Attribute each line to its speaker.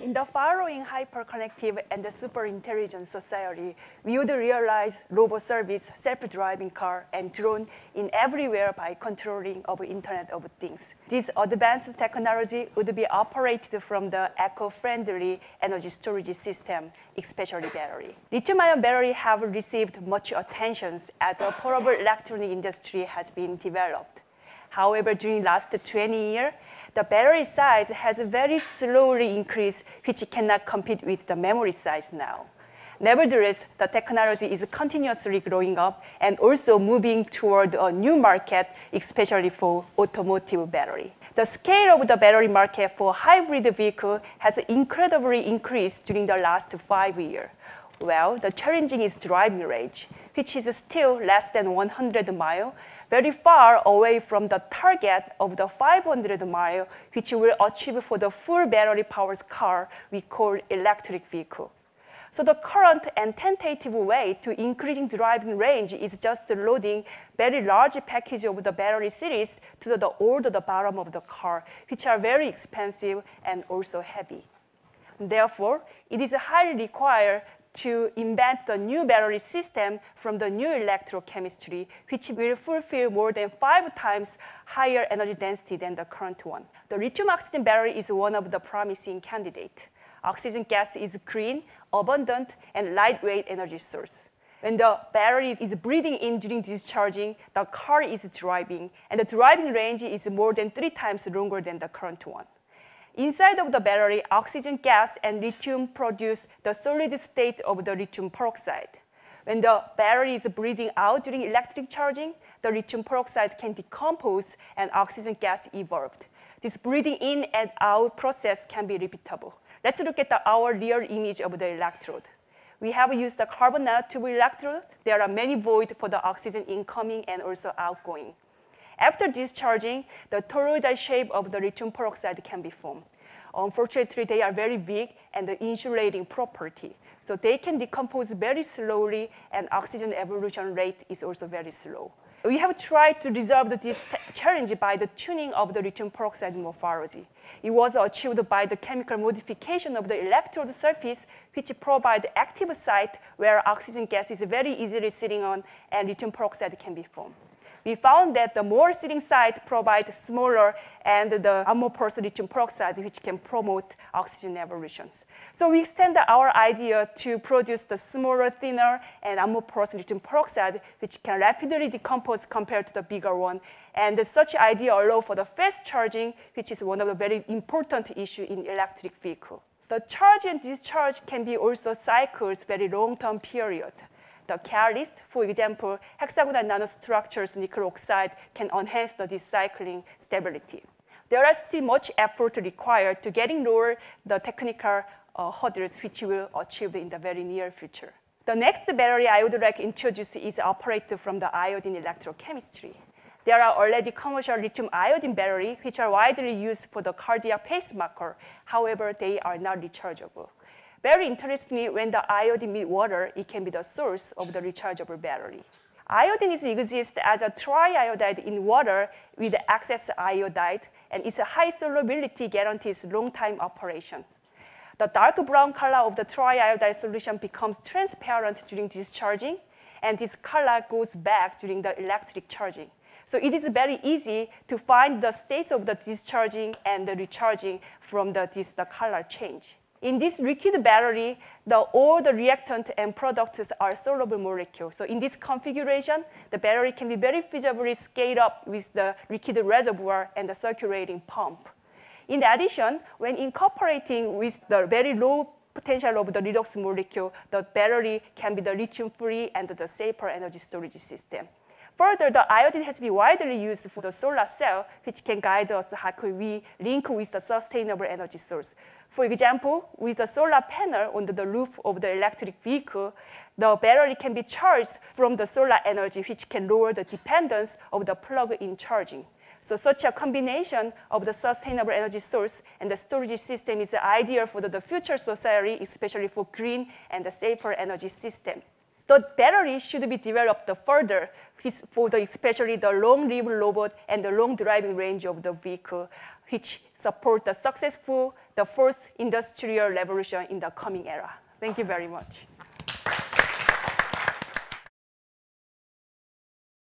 Speaker 1: In the following hyperconnective and super intelligent society, we would realize robot service, self-driving car, and drone in everywhere by controlling of Internet of Things. This advanced technology would be operated from the eco-friendly energy storage system, especially battery. Lithium-ion battery have received much attention as a portable electronic industry has been developed. However, during last 20 years, the battery size has very slowly increased, which cannot compete with the memory size now. Nevertheless, the technology is continuously growing up and also moving toward a new market, especially for automotive battery. The scale of the battery market for hybrid vehicle has incredibly increased during the last five years. Well, the challenging is driving range, which is still less than 100 miles, very far away from the target of the 500 mile, which we'll achieve for the full battery powered car we call electric vehicle. So the current and tentative way to increasing driving range is just loading very large package of the battery series to the all the bottom of the car, which are very expensive and also heavy. Therefore, it is highly required to invent the new battery system from the new electrochemistry, which will fulfill more than five times higher energy density than the current one. The lithium oxygen battery is one of the promising candidates. Oxygen gas is green, abundant, and lightweight energy source. When the battery is breathing in during discharging, the car is driving, and the driving range is more than three times longer than the current one. Inside of the battery, oxygen gas and lithium produce the solid state of the lithium peroxide. When the battery is breathing out during electric charging, the lithium peroxide can decompose and oxygen gas evolved. This breathing in and out process can be repeatable. Let's look at the, our real image of the electrode. We have used the carbon nanotube electrode. There are many voids for the oxygen incoming and also outgoing. After discharging, the toroidal shape of the lithium peroxide can be formed. Unfortunately, they are very big and the insulating property. So they can decompose very slowly and oxygen evolution rate is also very slow. We have tried to resolve this challenge by the tuning of the lithium peroxide morphology. It was achieved by the chemical modification of the electrode surface, which provide active site where oxygen gas is very easily sitting on and lithium peroxide can be formed we found that the more sitting site provides smaller and the amorphous lithium peroxide, which can promote oxygen evolutions. So we extend our idea to produce the smaller, thinner, and amorphous lithium peroxide, which can rapidly decompose compared to the bigger one. And such idea allow for the fast charging, which is one of the very important issue in electric vehicle. The charge and discharge can be also cycles very long-term period the catalyst, for example, hexagonal nanostructures nickel oxide can enhance the recycling stability. There are still much effort required to getting lower the technical uh, hurdles which will achieve in the very near future. The next battery I would like to introduce is operated from the iodine electrochemistry. There are already commercial lithium iodine batteries which are widely used for the cardiac pacemaker. However, they are not rechargeable. Very interestingly, when the iodine meets water, it can be the source of the rechargeable battery. Iodine is exists as a triiodide in water with excess iodide, and its high solubility guarantees long-time operation. The dark brown color of the triiodide solution becomes transparent during discharging, and this color goes back during the electric charging. So it is very easy to find the state of the discharging and the recharging from the, this, the color change. In this liquid battery, the, all the reactant and products are soluble molecules. So in this configuration, the battery can be very feasibly scaled up with the liquid reservoir and the circulating pump. In addition, when incorporating with the very low potential of the redox molecule, the battery can be the lithium-free and the safer energy storage system. Further, the iodine has been widely used for the solar cell, which can guide us how can we link with the sustainable energy source. For example, with the solar panel on the roof of the electric vehicle, the battery can be charged from the solar energy, which can lower the dependence of the plug-in charging. So such a combination of the sustainable energy source and the storage system is ideal for the, the future society, especially for green and the safer energy system. The battery should be developed further for the, especially the long-lived robot and the long driving range of the vehicle, which support the successful, the first industrial revolution in the coming era. Thank you very much.